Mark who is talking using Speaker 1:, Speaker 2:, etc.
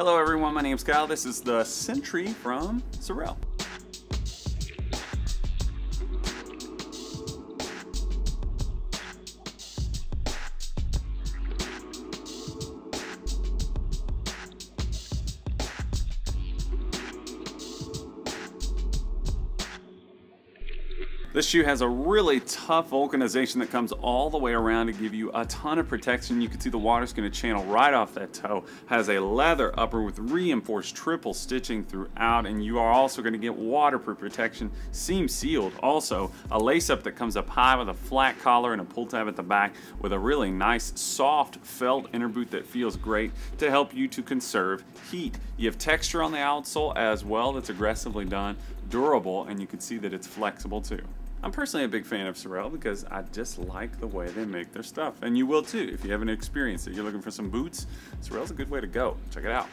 Speaker 1: Hello everyone, my name's Kyle. This is the Sentry from Sorel. This shoe has a really tough vulcanization that comes all the way around to give you a ton of protection. You can see the water's going to channel right off that toe. Has a leather upper with reinforced triple stitching throughout and you are also going to get waterproof protection, seam sealed. Also a lace up that comes up high with a flat collar and a pull tab at the back with a really nice soft felt inner boot that feels great to help you to conserve heat. You have texture on the outsole as well that's aggressively done, durable, and you can see that it's flexible too. I'm personally a big fan of Sorel because I just like the way they make their stuff. And you will too if you haven't experienced it. You're looking for some boots, Sorel's a good way to go. Check it out.